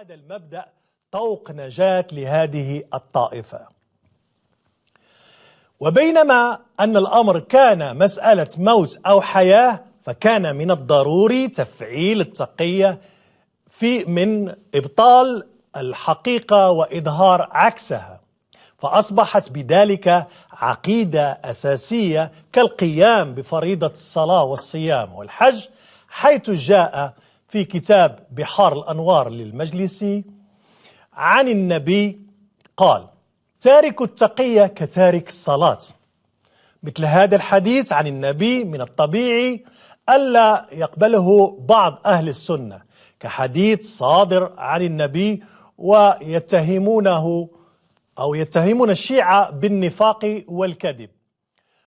هذا المبدأ طوق نجاة لهذه الطائفة. وبينما أن الأمر كان مسألة موت أو حياة فكان من الضروري تفعيل التقية في من إبطال الحقيقة وإظهار عكسها. فأصبحت بذلك عقيدة أساسية كالقيام بفريضة الصلاة والصيام والحج حيث جاء في كتاب بحار الأنوار للمجلسي عن النبي قال تارك التقية كتارك الصلاة. مثل هذا الحديث عن النبي من الطبيعي ألا يقبله بعض أهل السنة كحديث صادر عن النبي ويتهمونه أو يتهمون الشيعة بالنفاق والكذب.